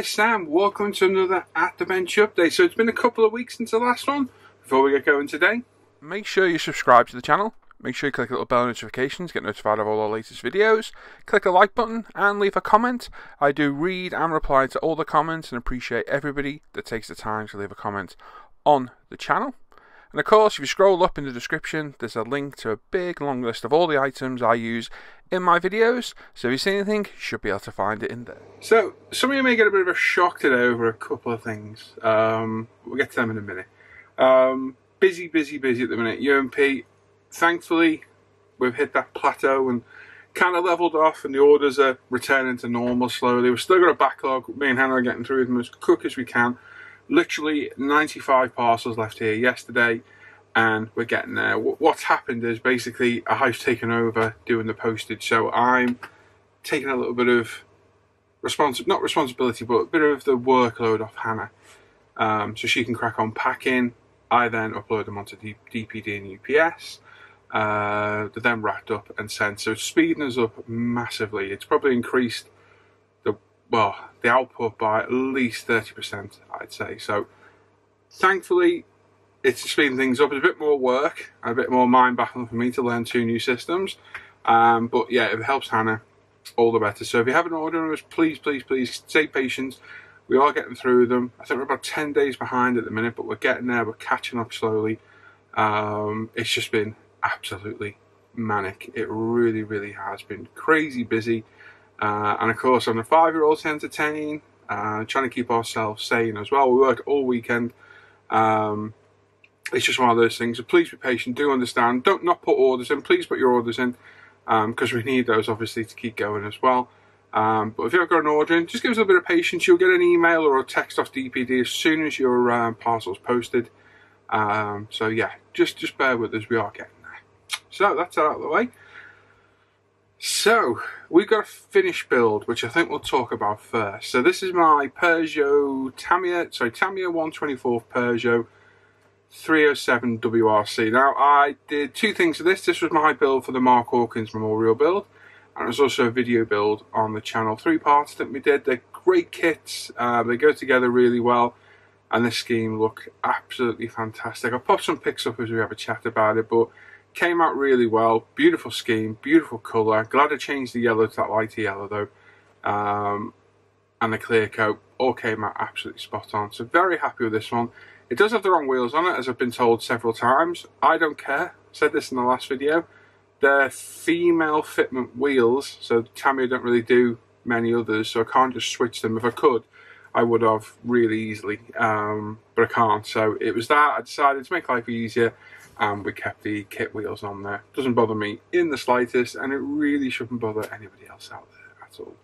I Sam. Welcome to another At the Bench update. So it's been a couple of weeks since the last one. Before we get going today, make sure you subscribe to the channel. Make sure you click the little bell notifications, get notified of all our latest videos. Click the like button and leave a comment. I do read and reply to all the comments and appreciate everybody that takes the time to leave a comment on the channel. And of course, if you scroll up in the description, there's a link to a big long list of all the items I use in my videos. So if you see anything, you should be able to find it in there. So, some of you may get a bit of a shock today over a couple of things. Um, we'll get to them in a minute. Um, busy, busy, busy at the minute. UMP, thankfully, we've hit that plateau and kind of leveled off and the orders are returning to normal slowly. We've still got a backlog. Me and Hannah are getting through them as quick as we can literally 95 parcels left here yesterday and we're getting there. What's happened is basically a house taken over doing the postage, so I'm taking a little bit of respons not responsibility, but a bit of the workload off Hannah, um, so she can crack on packing. I then upload them onto DPD and UPS. Uh, they're then wrapped up and sent. So speeding us up massively. It's probably increased well, the output by at least 30%, I'd say. So, thankfully, it's speeding things up. It's a bit more work, a bit more mind baffling for me to learn two new systems. Um, but yeah, it helps Hannah, all the better. So if you haven't ordered us, please, please, please stay patient. We are getting through them. I think we're about 10 days behind at the minute, but we're getting there. We're catching up slowly. Um, it's just been absolutely manic. It really, really has been crazy busy. Uh, and of course, I'm a five year old to entertain, uh, trying to keep ourselves sane as well. We work all weekend. Um, it's just one of those things. So please be patient. Do understand. Don't not put orders in. Please put your orders in because um, we need those obviously to keep going as well. Um, but if you've got an order in, just give us a bit of patience. You'll get an email or a text off DPD as soon as your um, parcel's posted. Um, so yeah, just just bear with us. We are getting there. So that's out of the way. So, we've got a finished build, which I think we'll talk about first. So this is my Peugeot Tamiya, sorry, Tamiya 124 Peugeot 307 WRC. Now, I did two things to this. This was my build for the Mark Hawkins Memorial build, and it was also a video build on the channel. Three parts that we did. They're great kits. Uh, they go together really well, and the scheme look absolutely fantastic. I'll pop some pics up as we have a chat about it, but Came out really well. Beautiful scheme, beautiful colour. Glad I changed the yellow to that lighter yellow though. Um, and the clear coat all came out absolutely spot on. So very happy with this one. It does have the wrong wheels on it, as I've been told several times. I don't care. I said this in the last video. They're female fitment wheels, so Tamiya don't really do many others, so I can't just switch them. If I could, I would have really easily, um, but I can't. So it was that. I decided to make life easier and we kept the kit wheels on there. Doesn't bother me in the slightest and it really shouldn't bother anybody else out there at all.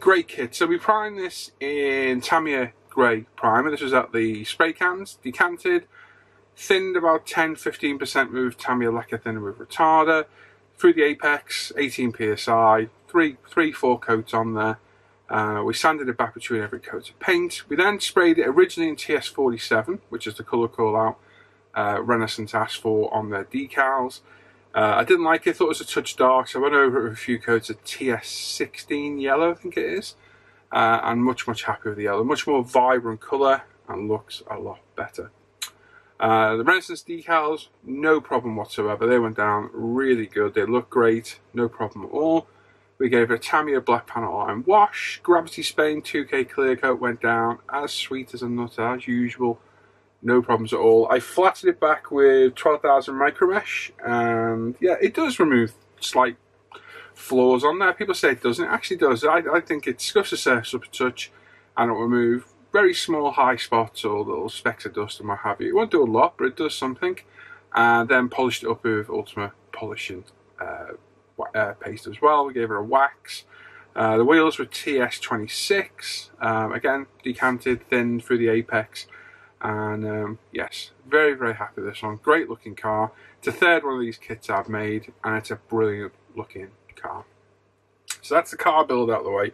Great kit. So we primed this in Tamiya Grey primer. This was at the spray cans, decanted, thinned about 10-15% with Tamiya lacquer thinner with retarder, through the apex, 18 psi, three, three, four coats on there. Uh, we sanded it back between every coat of paint. We then sprayed it originally in TS47, which is the colour call out, uh, Renaissance Asphalt on their decals. Uh, I didn't like it, thought it was a touch dark, so I went over a few coats of TS16 yellow, I think it is. Uh, and much, much happier with the yellow. Much more vibrant colour and looks a lot better. Uh, the Renaissance decals, no problem whatsoever. They went down really good. They look great, no problem at all. We gave a Tamiya black panel line wash. Gravity Spain 2K clear coat went down as sweet as a nut as usual no problems at all. I flattened it back with 12,000 micromesh, and yeah, it does remove slight flaws on there. People say it doesn't. It actually does. I, I think it scuffs the surface up a touch, and it'll remove very small high spots or little specks of dust and what have you. It won't do a lot, but it does something. And then polished it up with Ultima polishing uh, uh, paste as well. We gave it a wax. Uh, the wheels were TS26, um, again decanted, thinned through the apex and um, yes very very happy with this one. Great looking car. It's the third one of these kits I've made and it's a brilliant looking car. So that's the car build out of the way.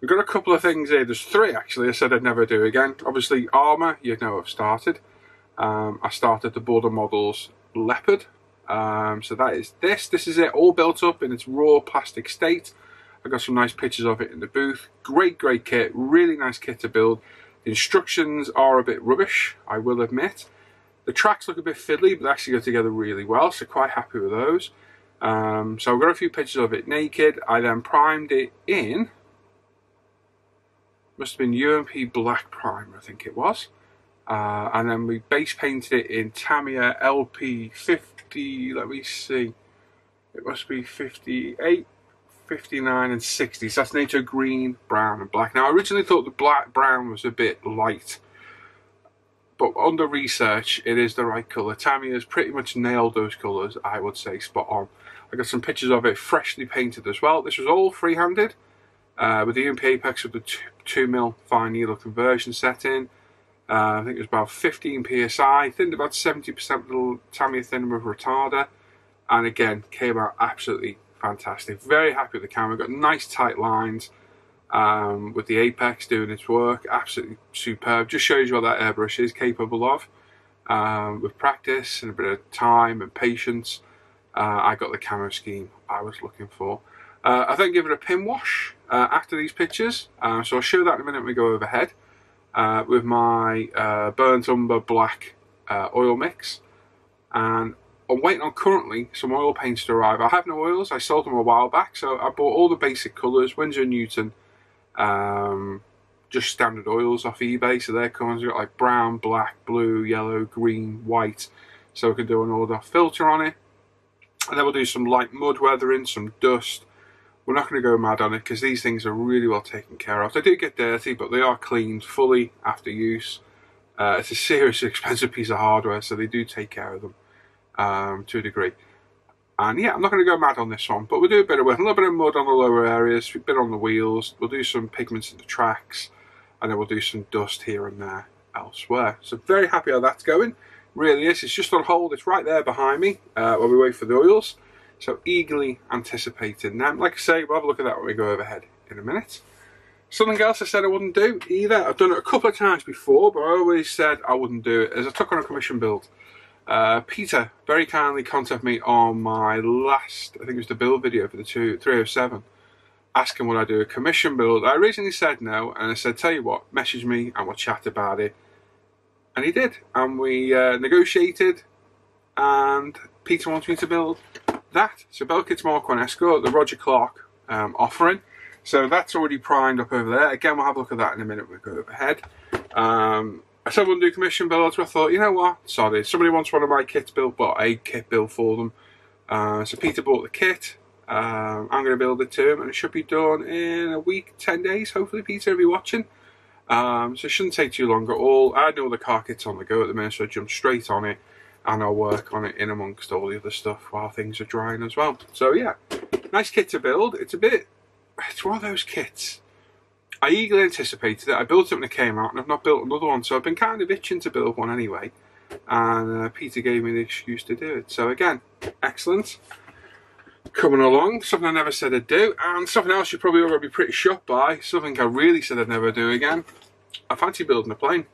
We've got a couple of things here. There's three actually I said I'd never do again. Obviously armour you know I've started. Um, I started the Border Models Leopard. Um, so that is this. This is it all built up in its raw plastic state. I got some nice pictures of it in the booth. Great, great kit. Really nice kit to build. Instructions are a bit rubbish, I will admit. The tracks look a bit fiddly, but they actually go together really well, so quite happy with those. Um, so I've got a few pictures of it naked. I then primed it in, must have been UMP Black Primer, I think it was. Uh, and then we base painted it in Tamiya LP50, let me see, it must be 58, 59 and 60. So that's NATO green, brown and black. Now I originally thought the black brown was a bit light. But under research, it is the right colour. Tamiya's pretty much nailed those colours, I would say, spot on. I got some pictures of it freshly painted as well. This was all freehanded uh, with the UMP Apex with the 2 mil fine needle conversion setting. Uh, I think it was about 15 psi, thinned about 70% little Tamiya thinner with retarder. And again, came out absolutely fantastic. Very happy with the camo. Got nice tight lines um, with the Apex doing its work. Absolutely superb. Just shows you what that airbrush is capable of. Um, with practice and a bit of time and patience, uh, I got the camo scheme I was looking for. Uh, I then give it a pin wash uh, after these pictures, uh, so I'll show that in a minute when we go overhead uh, with my uh, burnt umber black oil mix. And I'm waiting on currently some oil paints to arrive. I have no oils, I sold them a while back, so I bought all the basic colours, Winsor & Newton, um, just standard oils off eBay, so they're coming, got like brown, black, blue, yellow, green, white, so we can do an order filter on it. And then we'll do some light mud weathering, some dust. We're not going to go mad on it because these things are really well taken care of. They do get dirty, but they are cleaned fully after use. Uh, it's a seriously expensive piece of hardware, so they do take care of them um, to a degree. And yeah, I'm not going to go mad on this one, but we'll do a bit of work, a little bit of mud on the lower areas, a bit on the wheels. We'll do some pigments in the tracks, and then we'll do some dust here and there elsewhere. So very happy how that's going. Really is. It's just on hold. It's right there behind me uh, while we wait for the oils. So eagerly anticipating them. Like I say, we'll have a look at that when we go overhead in a minute. Something else I said I wouldn't do either. I've done it a couple of times before, but I always said I wouldn't do it as I took on a commission build. Uh, Peter very kindly contacted me on my last, I think it was the build video for the two, 307, asking would I do a commission build. I originally said no, and I said, tell you what, message me and we'll chat about it. And he did, and we uh, negotiated, and Peter wants me to build that. So Belkit's Mark 1 Escort, the Roger Clark um, offering. So that's already primed up over there. Again, we'll have a look at that in a minute. We'll go overhead. Um, I I wouldn't do commission builds, I thought, you know what? Sorry, somebody wants one of my kits built, but a kit build for them. Uh, so Peter bought the kit. Um, I'm going to build it to him, and it should be done in a week, 10 days. Hopefully, Peter will be watching. Um, so it shouldn't take too long at all. I know the car kit's on the go at the minute, so I jump straight on it, and I'll work on it in amongst all the other stuff while things are drying as well. So yeah, nice kit to build. It's a bit, it's one of those kits I eagerly anticipated it. I built it when it came out, and I've not built another one, so I've been kind of itching to build one anyway. And uh, Peter gave me the excuse to do it. So again, excellent. Coming along, something I never said I'd do, and something else you're probably already be pretty shocked by, something I really said I'd never do again. I fancy building a plane,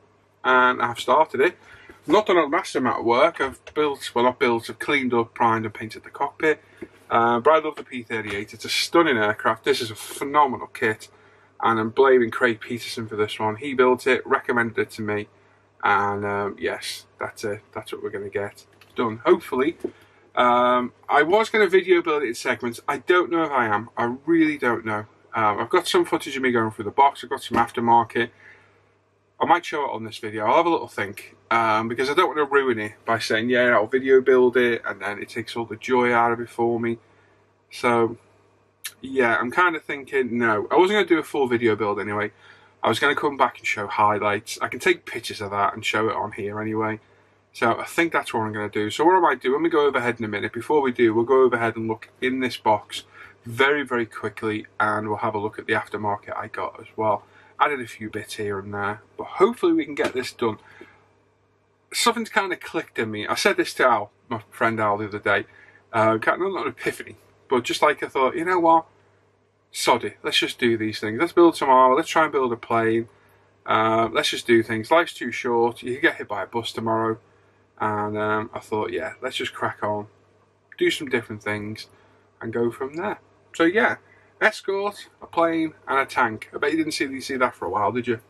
and I've started it. not done a massive amount of work. I've built, well not built, I've cleaned up, primed and painted the cockpit. Uh, but I love the P-38. It's a stunning aircraft. This is a phenomenal kit and I'm blaming Craig Peterson for this one. He built it, recommended it to me, and um, yes, that's it. That's what we're going to get done. Hopefully, um, I was going to video build it in segments. I don't know if I am. I really don't know. Um, I've got some footage of me going through the box. I've got some aftermarket. I might show it on this video. I'll have a little think um, because I don't want to ruin it by saying, yeah, I'll video build it and then it takes all the joy out of it for me. So yeah, I'm kind of thinking, no. I wasn't going to do a full video build anyway. I was going to come back and show highlights. I can take pictures of that and show it on here anyway. So I think that's what I'm going to do. So what I might do, when we go overhead in a minute, before we do, we'll go overhead and look in this box very, very quickly and we'll have a look at the aftermarket I got as well. Added a few bits here and there, but hopefully we can get this done. Something's kind of clicked in me. I said this to Al, my friend Al, the other day. Uh, kind of not an epiphany, but just like I thought, you know what? Soddy, let's just do these things. Let's build tomorrow. Let's try and build a plane. Uh, let's just do things. Life's too short. You could get hit by a bus tomorrow. And um, I thought, yeah, let's just crack on, do some different things, and go from there. So yeah, escort, a plane, and a tank. I bet you didn't see, see that for a while, did you?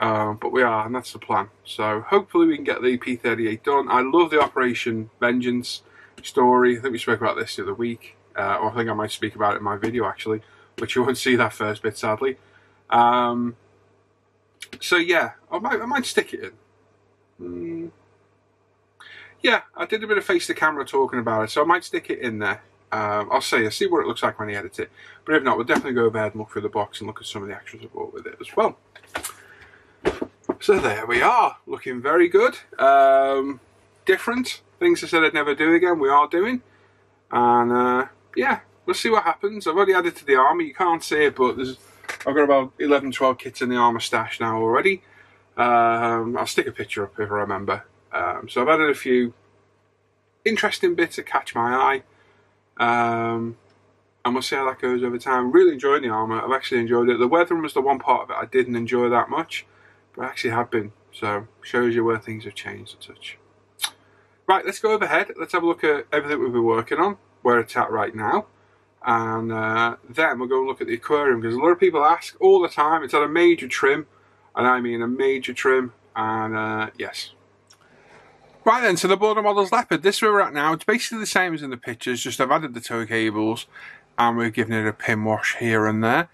Um, but we are, and that's the plan. So hopefully we can get the P38 done. I love the Operation Vengeance story. I think we spoke about this the other week, uh, I think I might speak about it in my video actually, which you won't see that first bit sadly. Um, so yeah, I might, I might stick it in. Mm. Yeah, I did a bit of face to camera talking about it, so I might stick it in there. Um, I'll say, I'll see what it looks like when I edit it. But if not, we'll definitely go ahead and look through the box and look at some of the extras I bought with it as well. So there we are, looking very good. Um, different things I said I'd never do again, we are doing. And uh, yeah, we'll see what happens. I've already added to the army, you can't see it, but there's I've got about 11, 12 kits in the armour stash now already. Um, I'll stick a picture up if I remember. Um, so I've added a few interesting bits that catch my eye. Um, and we'll see how that goes over time. Really enjoying the armour. I've actually enjoyed it. The weathering was the one part of it I didn't enjoy that much but I actually have been. So shows you where things have changed and such. Right, let's go overhead. Let's have a look at everything we've been working on, where it's at right now. And uh, then we'll go and look at the aquarium because a lot of people ask all the time. It's had a major trim, and I mean a major trim. And uh, yes. Right then, so the Border Models Leopard. This where we're at now. It's basically the same as in the pictures, just I've added the tow cables and we're giving it a pin wash here and there.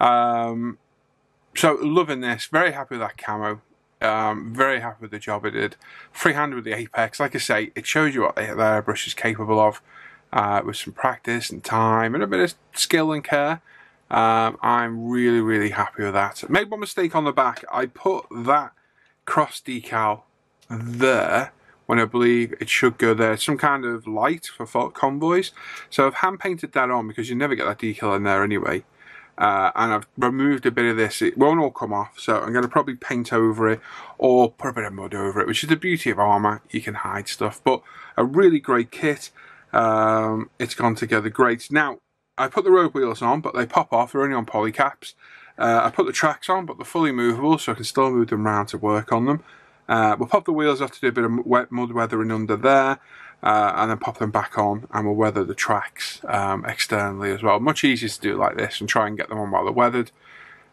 Um, so loving this, very happy with that camo. Um, very happy with the job it did. Freehand with the Apex, like I say, it shows you what the, the airbrush is capable of uh, with some practice and time and a bit of skill and care. Um, I'm really, really happy with that. Made one mistake on the back. I put that cross decal there when I believe it should go there. Some kind of light for convoys. So I've hand painted that on because you never get that decal in there anyway. Uh, and I've removed a bit of this. It won't all come off, so I'm going to probably paint over it or put a bit of mud over it, which is the beauty of armour. You can hide stuff, but a really great kit. Um, it's gone together great. Now, I put the road wheels on, but they pop off. They're only on polycaps. Uh, I put the tracks on, but they're fully movable, so I can still move them around to work on them. Uh, we'll pop the wheels off to do a bit of wet mud weathering under there uh, and then pop them back on and we'll weather the tracks um, externally as well. Much easier to do like this and try and get them on while they're weathered.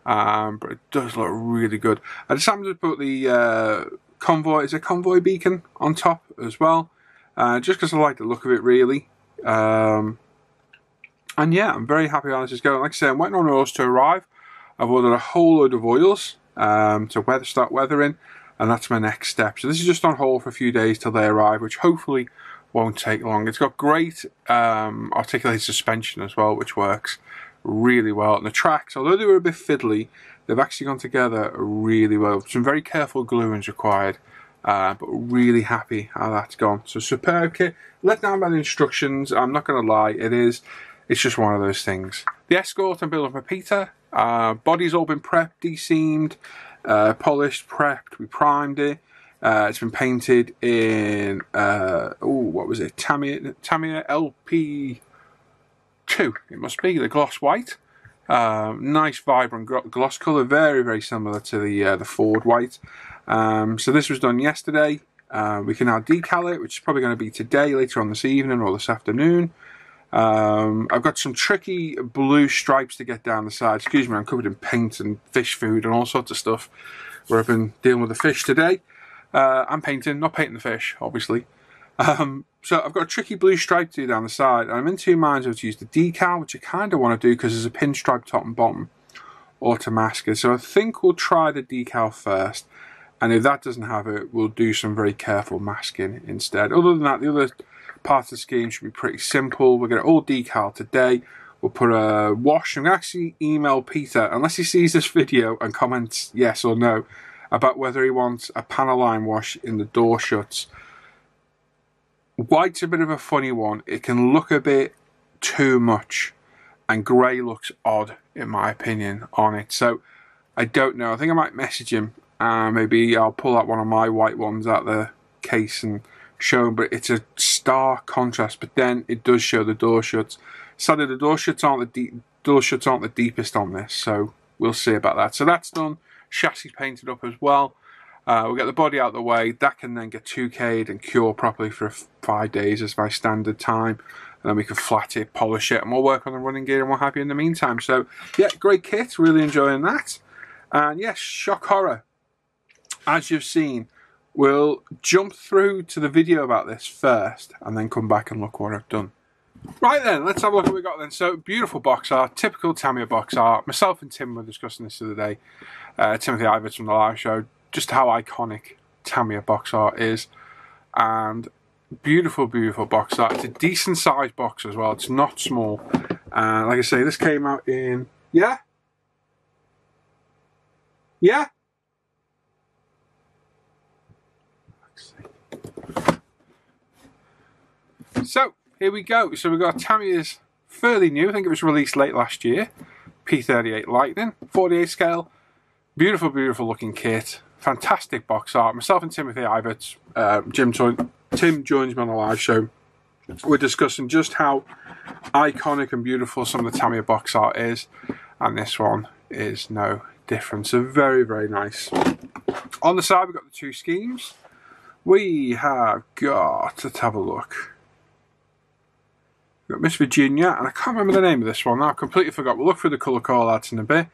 Um, but it does look really good. I just happened to put the uh, convoy, is a convoy beacon on top as well. Uh, just because I like the look of it really. Um, and yeah, I'm very happy how this is going. Like I said, I'm waiting on oils to arrive. I've ordered a whole load of oils um, to weather, start weathering, and that's my next step. So this is just on hold for a few days till they arrive, which hopefully won't take long. It's got great um, articulated suspension as well, which works really well. And the tracks, although they were a bit fiddly, they've actually gone together really well. Some very careful gluing's required, uh, but really happy how that's gone. So superb kit. Let down by the instructions. I'm not going to lie, it is. It's just one of those things. The Escort I'm building for Peter. Uh, body's all been prepped, deseamed, uh, polished, prepped. We primed it. Uh, it's been painted in, uh, oh, what was it? Tamiya, Tamiya LP2, it must be, the gloss white. Um, nice vibrant gloss colour, very, very similar to the uh, the Ford white. Um, so this was done yesterday. Uh, we can now decal it, which is probably going to be today, later on this evening or this afternoon. Um, I've got some tricky blue stripes to get down the side. Excuse me, I'm covered in paint and fish food and all sorts of stuff where I've been dealing with the fish today. Uh, I'm painting, not painting the fish, obviously. Um, so I've got a tricky blue stripe to do down the side. I'm in two minds of to use the decal, which I kind of want to do because there's a pinstripe top and bottom, or to mask it. So I think we'll try the decal first. And if that doesn't have it, we'll do some very careful masking instead. Other than that, the other part of the scheme should be pretty simple. We're going to all decal today. We'll put a wash. I'm actually email Peter, unless he sees this video and comments yes or no about whether he wants a panel line wash in the door shuts. White's a bit of a funny one. It can look a bit too much, and grey looks odd, in my opinion, on it. So I don't know. I think I might message him. Uh, maybe I'll pull out one of my white ones out the case and show him. But it's a stark contrast. But then it does show the door shuts. Sadly, the door shuts aren't the door shuts aren't the deepest on this. So we'll see about that. So that's done chassis painted up as well. Uh, we'll get the body out of the way. That can then get 2K'd and cure properly for five days as my standard time. and then we can flat it, polish it, and we'll work on the running gear and what have you in the meantime. So, yeah, great kit, really enjoying that. And yes, shock horror, as you've seen, we'll jump through to the video about this first, and then come back and look what I've done. Right then, let's have a look at what we got then. So, beautiful box art, typical Tamiya box art. Myself and Tim were discussing this the other day. Uh, Timothy Iverts from the live show, just how iconic Tamiya box art is. And beautiful, beautiful box art. It's a decent sized box as well. It's not small. And like I say, this came out in, yeah? Yeah? So, here we go. So we've got Tamiya's fairly new. I think it was released late last year. P38 Lightning, 48 scale. Beautiful, beautiful looking kit. Fantastic box art. Myself and Timothy Iverts, uh, Jim Tim joins me on the live show. We're discussing just how iconic and beautiful some of the Tamiya box art is. And this one is no different. So very, very nice. On the side, we've got the two schemes. We have got, let's have a look. We've got Miss Virginia, and I can't remember the name of this one now. I completely forgot. We'll look through the colour callouts in a bit.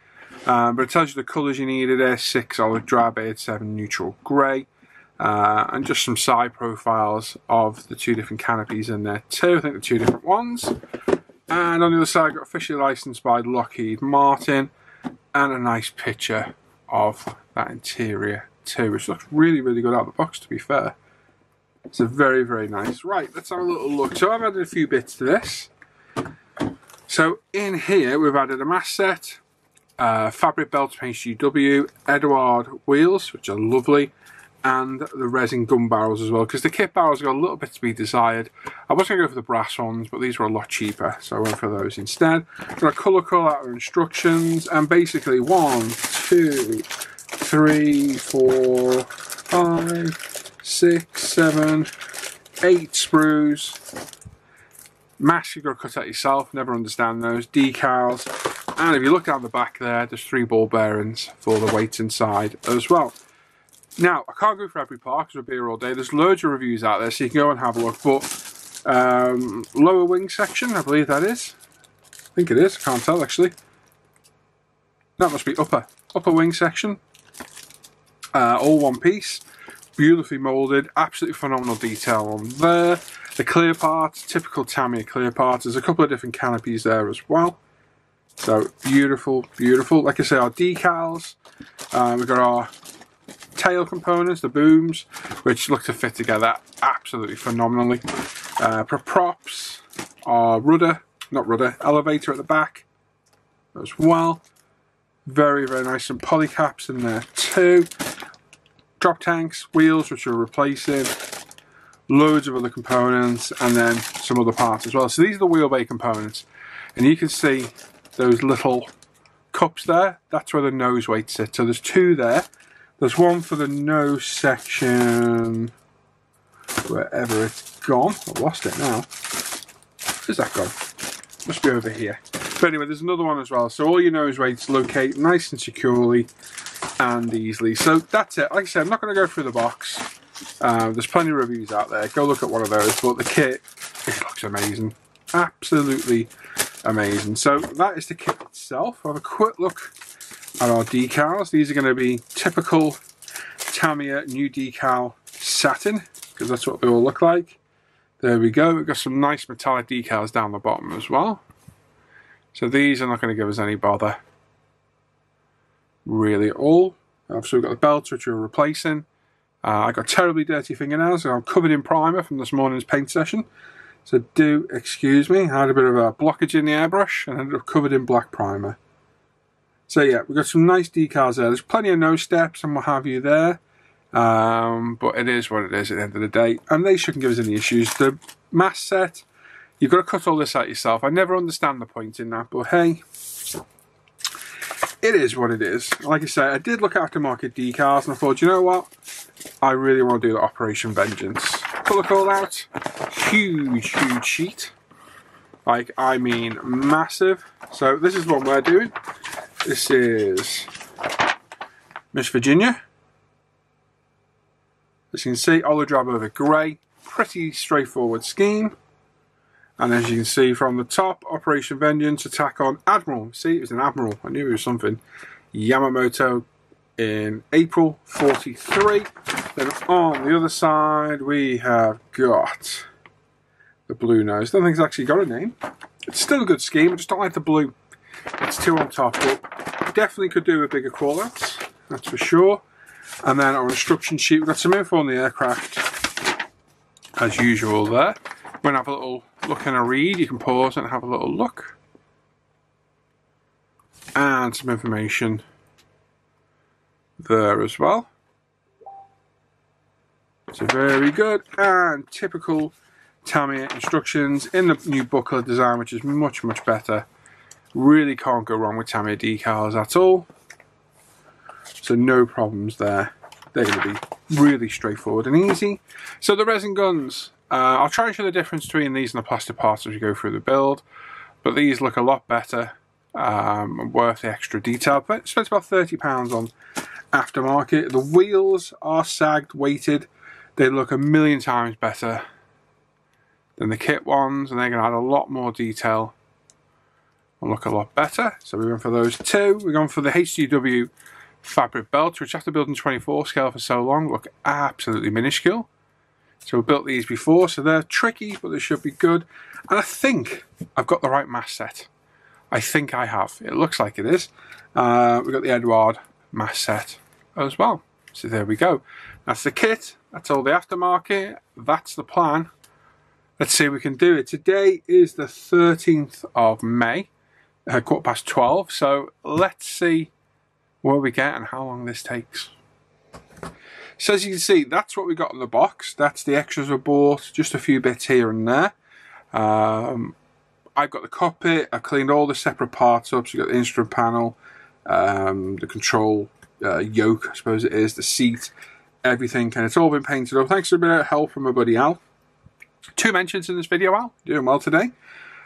Um, but it tells you the colours you needed there. 6 olive drab, 8 7 neutral grey. Uh, and just some side profiles of the two different canopies in there too. I think the two different ones. And on the other side, I got officially licensed by Lockheed Martin. And a nice picture of that interior too, which looks really, really good out of the box to be fair. It's a very, very nice. Right, let's have a little look. So I've added a few bits to this. So in here we've added a mask set, uh, fabric belt from HGW, Eduard wheels, which are lovely, and the resin gun barrels as well, because the kit barrels got a little bit to be desired. I was going to go for the brass ones, but these were a lot cheaper, so I went for those instead. A colour call out of instructions, and basically one, two, three, four, five, six, seven, eight sprues. Mash you've got to cut out yourself, never understand those. Decals. And if you look down the back there, there's three ball bearings for the weight inside as well. Now, I can't go for every part because we'll be here all day. There's loads of reviews out there, so you can go and have a look. But um, lower wing section, I believe that is. I think it is, I can't tell actually. That must be upper. Upper wing section. Uh, all one piece beautifully moulded, absolutely phenomenal detail on there. The clear part, typical Tamiya clear part. There's a couple of different canopies there as well. So beautiful, beautiful. Like I say, our decals. Uh, we've got our tail components, the booms, which look to fit together absolutely phenomenally. Uh, props, our rudder, not rudder, elevator at the back as well. Very, very nice. Some polycaps in there too drop tanks, wheels which are replacing, loads of other components, and then some other parts as well. So these are the wheel bay components. And you can see those little cups there, that's where the nose weight sits. So there's two there. There's one for the nose section, wherever it's gone. I've lost it now. Where's that gone? Must be over here. Anyway, there's another one as well. So all your nose weights locate nice and securely and easily. So that's it. Like I said, I'm not going to go through the box. Uh, there's plenty of reviews out there. Go look at one of those. But the kit, it looks amazing. Absolutely amazing. So that is the kit itself. I'll have a quick look at our decals. These are going to be typical Tamiya new decal satin because that's what they all look like. There we go. We've got some nice metallic decals down the bottom as well. So these are not going to give us any bother really at all. I've still got the belts which we're replacing. Uh, I got terribly dirty fingernails, so I'm covered in primer from this morning's paint session. So do excuse me, I had a bit of a blockage in the airbrush and ended up covered in black primer. So yeah, we've got some nice decals there. There's plenty of no steps and what have you there. Um, but it is what it is at the end of the day. And they shouldn't give us any issues. The mass set, you've got to cut all this out yourself. I never understand the point in that, but hey, it is what it is. Like I say, I did look at aftermarket decals and I thought, you know what? I really want to do the Operation Vengeance. Colour call out. Huge, huge sheet. Like, I mean, massive. So this is what we're doing. This is Miss Virginia. As you can see, olive drab over grey. Pretty straightforward scheme. And as you can see from the top, Operation Vengeance, attack on Admiral. See, it was an Admiral. I knew it was something. Yamamoto in April 43. Then on the other side, we have got the Blue Nose. It's actually got a name. It's still a good scheme, I just don't like the blue. It's two on top, but definitely could do a bigger callouts, that's for sure. And then our instruction sheet, we've got some info on the aircraft, as usual there. We're going to have a little look and a read. You can pause and have a little look. And some information there as well. So very good and typical Tamiya instructions in the new booklet design which is much much better. Really can't go wrong with Tamiya decals at all. So no problems there. They're going to be really straightforward and easy. So the resin guns, uh, I'll try and show the difference between these and the plastic parts as we go through the build. But these look a lot better, um, worth the extra detail. But spent about £30 on aftermarket. The wheels are sagged, weighted. They look a million times better than the kit ones and they're going to add a lot more detail and look a lot better. So we went for those two. We're going for the HGW fabric belts, which after building 24 scale for so long look absolutely minuscule. So we built these before, so they're tricky, but they should be good. And I think I've got the right mass set. I think I have. It looks like it is. Uh, we've got the Eduard mass set as well. So there we go. That's the kit. That's all the aftermarket. That's the plan. Let's see if we can do it. Today is the 13th of May, uh, quarter past 12. So let's see where we get and how long this takes. So as you can see, that's what we got in the box. That's the extras we bought, just a few bits here and there. Um, I've got the cockpit, I've cleaned all the separate parts up. So you've got the instrument panel, um, the control uh, yoke, I suppose it is, the seat, everything, and it's all been painted up. Thanks to a bit of help from my buddy Al. Two mentions in this video, Al. Doing well today.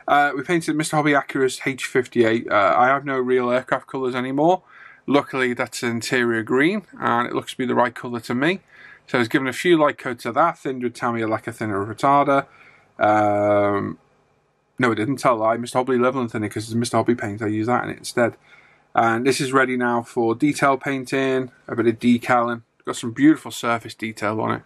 Uh, we painted Mr. Hobby Aqueous H58. Uh, I have no real aircraft colours anymore. Luckily, that's interior green, and it looks to be the right colour to me. So I was given a few light coats of that, thinned with Tamiya Lacquer Thinner Retarder. Um, no, it didn't tell I. Mr. Hobby Leveling Thinner, because it's Mr. Hobby paint, I use that in it instead. And this is ready now for detail painting, a bit of decaling. Got some beautiful surface detail on it.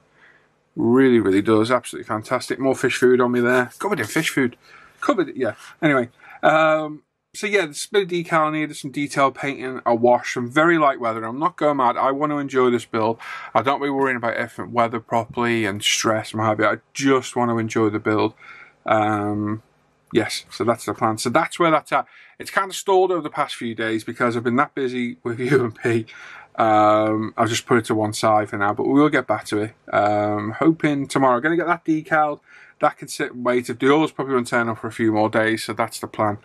Really, really does. Absolutely fantastic. More fish food on me there. Covered in fish food. Covered, yeah. Anyway, um, so yeah, there's a bit of decal needed, some detail painting, a wash, some very light weather. I'm not going mad. I want to enjoy this build. I don't be worrying about if it weather properly and stress and what you. I just want to enjoy the build. Um, yes, so that's the plan. So that's where that's at. It's kind of stalled over the past few days because I've been that busy with UMP. Um, I'll just put it to one side for now, but we will get back to it. Um, hoping tomorrow, I'm going to get that decal. That can sit and wait. If the oil's probably going to turn up for a few more days, so that's the plan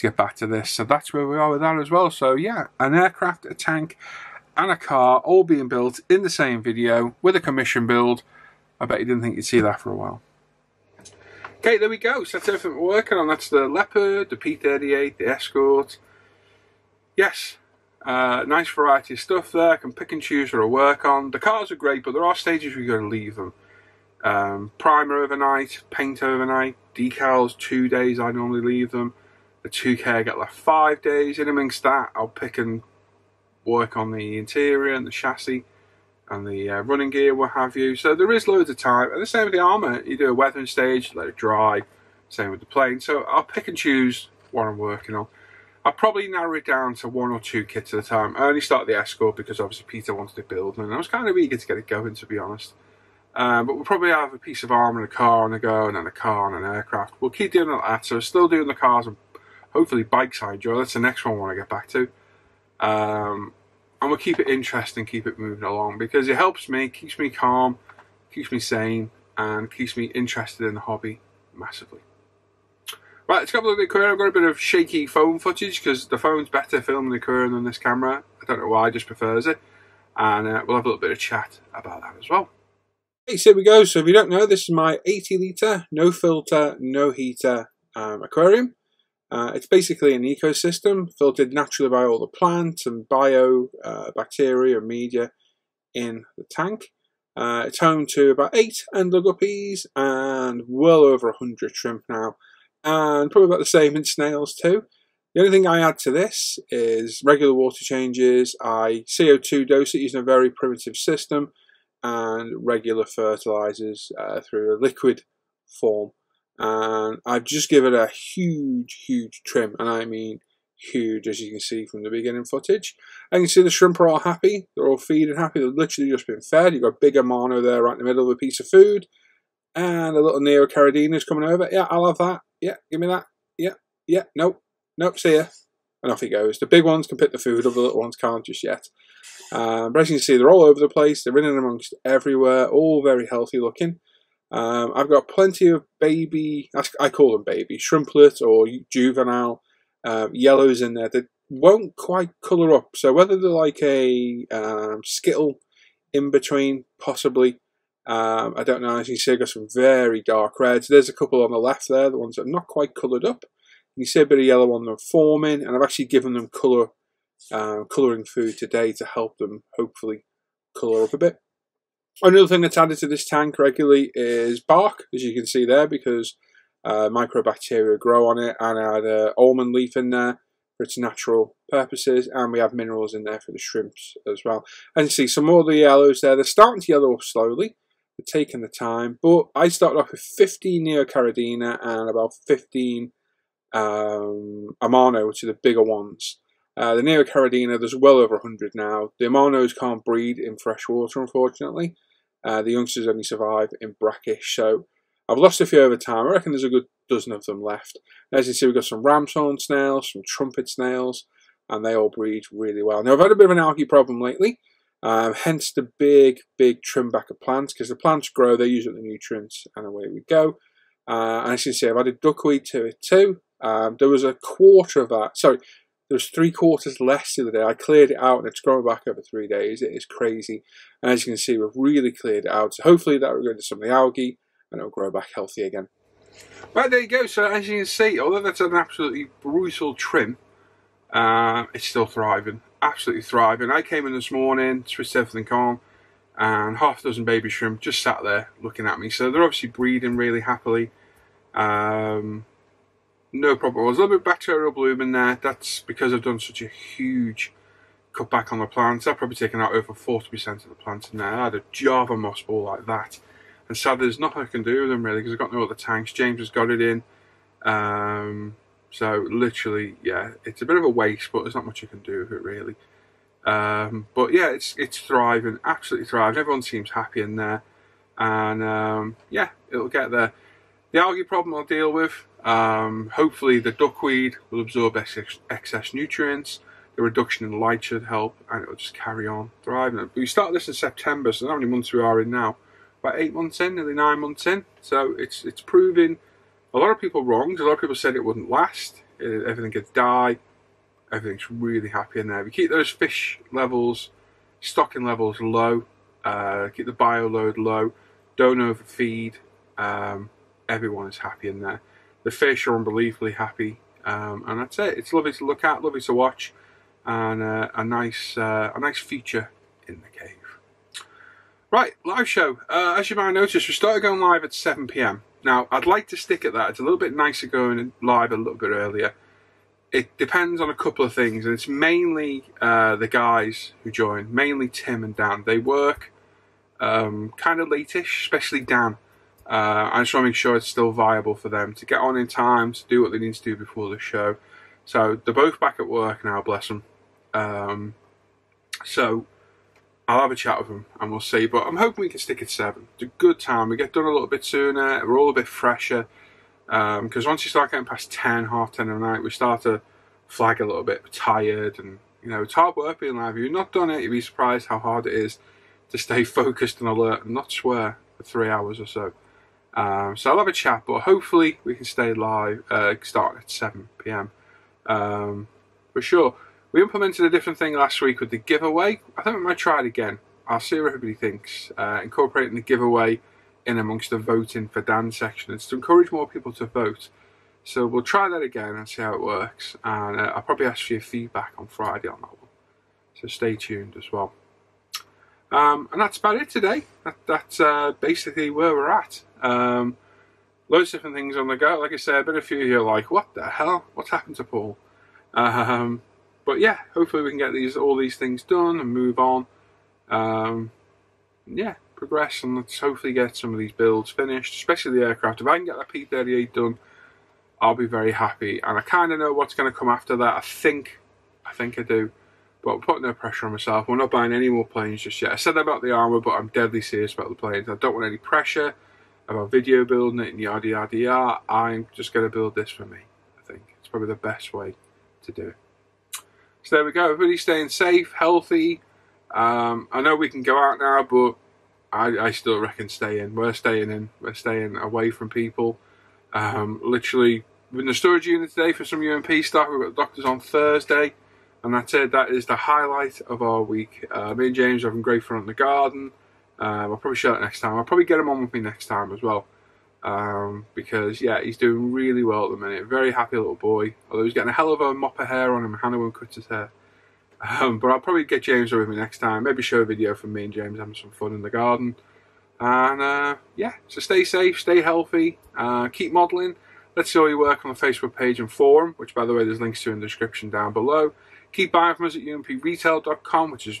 to get back to this. So that's where we are with that as well. So yeah, an aircraft, a tank, and a car all being built in the same video with a commission build. I bet you didn't think you'd see that for a while. Okay, there we go. So that's everything we're working on. That's the Leopard, the P38, the Escort. Yes, uh, nice variety of stuff there. I can pick and choose what I work on. The cars are great, but there are stages you're going to leave them. Um, primer overnight, paint overnight, decals two days I normally leave them. The 2K I get like five days. In amongst that, I'll pick and work on the interior and the chassis and the uh, running gear, what have you. So there is loads of time. And the same with the armour. You do a weathering stage, let it dry. Same with the plane. So I'll pick and choose what I'm working on. I'll probably narrow it down to one or two kits at a time. I only started the Escort because obviously Peter wanted to build and I was kind of eager to get it going to be honest. Um, but we'll probably have a piece of armour and a car on the go and then a car and an aircraft. We'll keep doing that. So still doing the cars and hopefully bikes I enjoy. That's the next one I want to get back to. Um, and we'll keep it interesting, keep it moving along because it helps me, keeps me calm, keeps me sane, and keeps me interested in the hobby massively. Right, let's go look at the aquarium. I've got a bit of shaky phone footage because the phone's better filming the aquarium than this camera. I don't know why, I just prefers it. And uh, we'll have a little bit of chat about that as well. Okay, so here we go. So if you don't know, this is my 80 litre, no filter, no heater um, aquarium. Uh, it's basically an ecosystem filtered naturally by all the plants and bio, uh, bacteria and media in the tank. Uh, it's home to about eight endler guppies and well over 100 shrimp now. and probably about the same in snails too. The only thing I add to this is regular water changes. I CO2 dose it using a very primitive system and regular fertilizers uh, through a liquid form. And I've just given it a huge, huge trim, and I mean huge, as you can see from the beginning footage. And you can see the shrimp are all happy. They're all feeding happy. They've literally just been fed. You've got a big Amano there right in the middle of a piece of food. And a little Neocaridina is coming over. Yeah, I'll have that. Yeah, give me that. Yeah, yeah, nope, nope, see ya. And off he goes. The big ones can pick the food up, the little ones can't just yet. Um, but as you can see, they're all over the place. They're in and amongst everywhere, all very healthy looking. Um, I've got plenty of baby, I call them baby, shrimplet or juvenile um, yellows in there that won't quite colour up. So whether they're like a um, skittle in between, possibly, um, I don't know. As you see, I've got some very dark reds. There's a couple on the left there, the ones that are not quite coloured up. You see a bit of yellow on them forming, and I've actually given them colour, uh, colouring food today to help them hopefully colour up a bit. Another thing that's added to this tank regularly is bark, as you can see there, because uh, microbacteria grow on it, and I had uh, almond leaf in there for its natural purposes, and we have minerals in there for the shrimps as well. And you see some more of the yellows there. They're starting to yellow up slowly. They're taking the time, but I started off with 15 Neocaridina and about 15 um, Amano, which are the bigger ones. Uh, the Neocaridina, there's well over 100 now. The Amanos can't breed in fresh water, unfortunately. Uh, the youngsters only survive in brackish, so I've lost a few over time. I reckon there's a good dozen of them left. As you see, we've got some ramshorn snails, some trumpet snails, and they all breed really well. Now, I've had a bit of an algae problem lately, um, hence the big, big trim back of plants, because the plants grow, they use up the nutrients, and away we go. Uh, and as you can see, I've added duckweed to it too. Um, there was a quarter of that, sorry, there was three quarters less the other day. I cleared it out and it's grown back over three days. It is crazy. And as you can see, we've really cleared it out. So hopefully that will go into some of the algae and it'll grow back healthy again. Right, there you go. So as you can see, although that's an absolutely brutal trim, uh, it's still thriving. Absolutely thriving. I came in this morning, switched everything on, and half a dozen baby shrimp just sat there looking at me. So they're obviously breeding really happily. Um, no problem. There's a little bit bacterial bloom in there. That's because I've done such a huge cut back on the plants. I've probably taken out over 40% of the plants in there. I had a Java moss ball like that and sadly, there's nothing I can do with them really because I've got no other tanks. James has got it in. Um, so literally, yeah, it's a bit of a waste, but there's not much you can do with it really. Um, but yeah, it's it's thriving, absolutely thriving. Everyone seems happy in there, and um, yeah, it'll get there. The algae problem I'll deal with. Um, hopefully, the duckweed will absorb excess, excess, nutrients. The reduction in light should help, and it'll just carry on thriving. We start this in September, so how many months we are in now? about eight months in, nearly nine months in. So it's it's proving a lot of people wrong. A lot of people said it wouldn't last. everything could die. Everything's really happy in there. We keep those fish levels, stocking levels low. Uh, keep the bio load low. Don't overfeed. Um, everyone is happy in there. The fish are unbelievably happy, um, and that's it. It's lovely to look at, lovely to watch, and uh, a nice uh, a nice feature in the cave. Right, live show. Uh, as you might notice, we started going live at 7pm. Now, I'd like to stick at that. It's a little bit nicer going live a little bit earlier. It depends on a couple of things, and it's mainly uh, the guys who join, mainly Tim and Dan. They work um, kind of late-ish, especially Dan. Uh, I just want to make sure it's still viable for them to get on in time, to do what they need to do before the show. So they're both back at work now, bless them. Um, so I'll have a chat with them and we'll see. But I'm hoping we can stick at seven. It's a good time. We get done a little bit sooner. We're all a bit fresher. Because um, once you start getting past 10, half 10 at night, we start to flag a little bit We're tired. And, you know, it's hard work being live. If you've not done it, you'd be surprised how hard it is to stay focused and alert and not swear for three hours or so. Um, so I'll have a chat, but hopefully we can stay live, uh, at 7 pm. Um, for sure. We implemented a different thing last week with the giveaway. I think we might try it again. I'll see what everybody thinks. Uh, incorporating the giveaway in amongst the voting for Dan section. It's to encourage more people to vote. So we'll try that again and see how it works. And uh, I'll probably ask for your feedback on Friday on that one. So stay tuned as well. Um, and that's about it today. That, that's uh, basically where we're at. Um, loads of different things on the go. Like I said, been a few you are like, what the hell? What's happened to Paul? Um, but yeah, hopefully we can get these all these things done and move on. Um, yeah, progress and let's hopefully get some of these builds finished, especially the aircraft. If I can get that P38 done, I'll be very happy. And I kind of know what's going to come after that. I think, I think I do. But I'm putting no pressure on myself. We're not buying any more planes just yet. I said about the armour, but I'm deadly serious about the planes. I don't want any pressure about video building it and yada yada yada. I'm just going to build this for me. I think it's probably the best way to do it. So there we go. Everybody staying safe, healthy. Um, I know we can go out now, but I, I still reckon stay in. We're staying in. We're staying away from people. Um, literally, in the storage unit today for some UMP stuff. We've got doctors on Thursday. And that's it. That is the highlight of our week. Uh, me and James having great fun in the garden. Um, I'll probably show it next time. I'll probably get him on with me next time as well. Um, because, yeah, he's doing really well at the minute. Very happy little boy. Although he's getting a hell of a mop of hair on him. Hannah won't cut his hair. Um, but I'll probably get James with me next time. Maybe show a video from me and James having some fun in the garden. And, uh, yeah, so stay safe, stay healthy, uh, keep modelling. Let's see all your work on the Facebook page and forum, which, by the way, there's links to in the description down below. Keep buying from us at umpretail.com, which is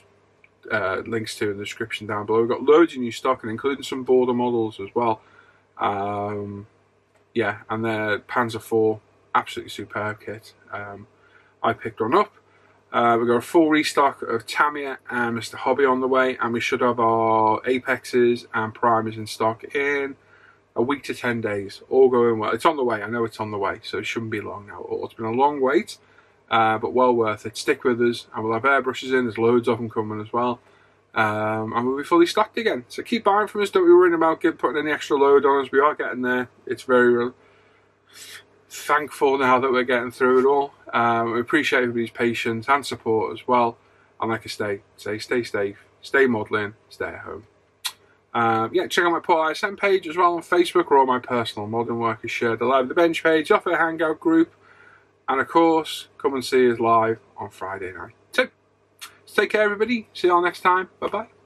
uh, links to in the description down below. We've got loads of new stock, and including some border models as well. Um, yeah, and the Panzer IV, absolutely superb kit. Um, I picked one up. Uh, we've got a full restock of Tamiya and Mr. Hobby on the way, and we should have our Apexes and Primers in stock in a week to 10 days. All going well. It's on the way. I know it's on the way, so it shouldn't be long now. It's been a long wait uh, but well worth it. Stick with us, and we'll have airbrushes in. There's loads of them coming as well. Um, and we'll be fully stocked again. So keep buying from us. Don't be worrying about putting any extra load on us. We are getting there. It's very thankful now that we're getting through it all. Um, we appreciate everybody's patience and support as well. And like I say, say stay safe, stay modelling, stay at home. Um, yeah, check out my Paul ISM page as well on Facebook, where all my personal modelling work is shared. The Live the Bench page, Off Air Hangout group, and of course, come and see us live on Friday night too. So take care, everybody. See you all next time. Bye bye.